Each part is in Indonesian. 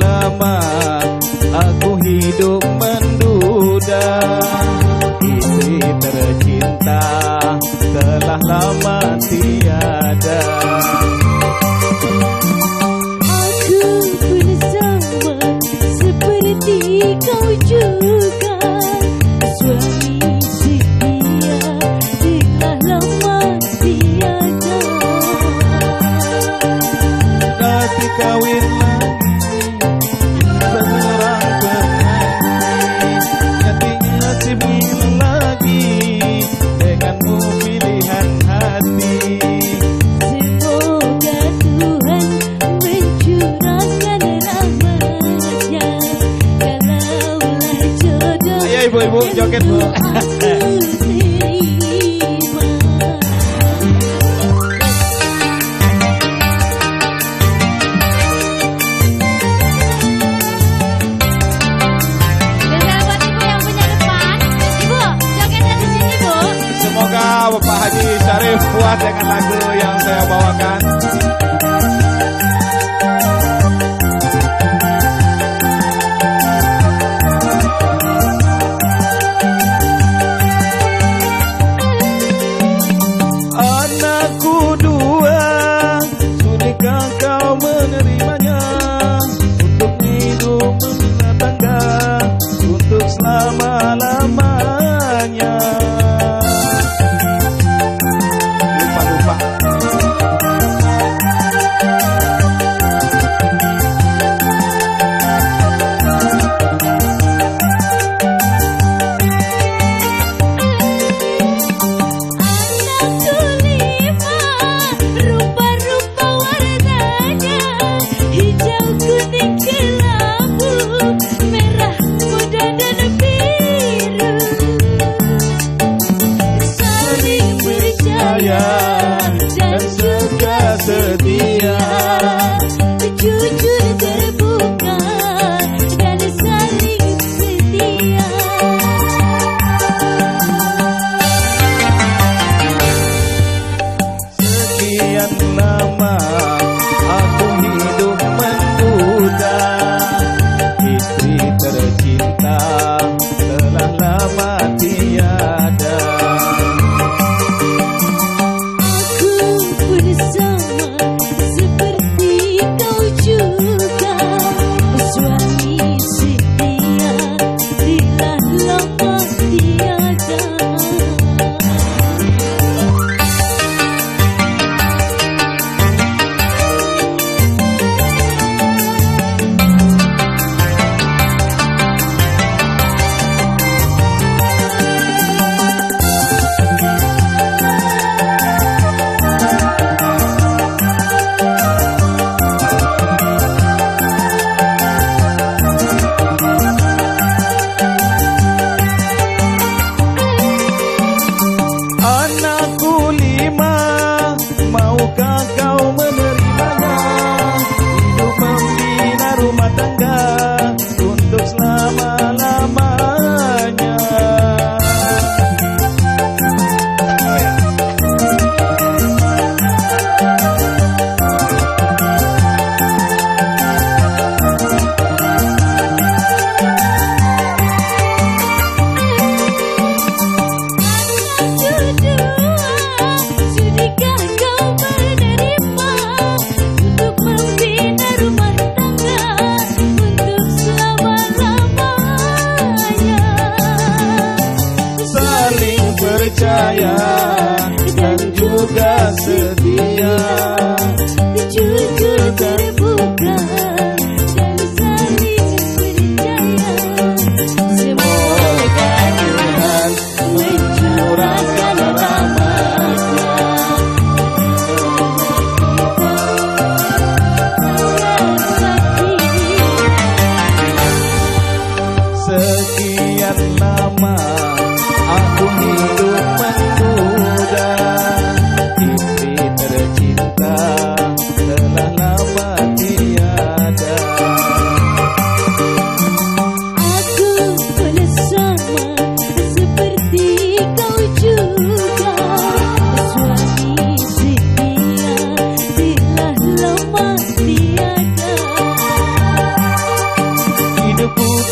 lama aku hidup menduda. Istri tercinta telah lama tiada. boleh bu joget bu Bapak Haji Syarif puas dengan lagu gagawin.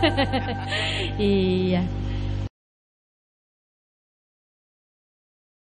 y.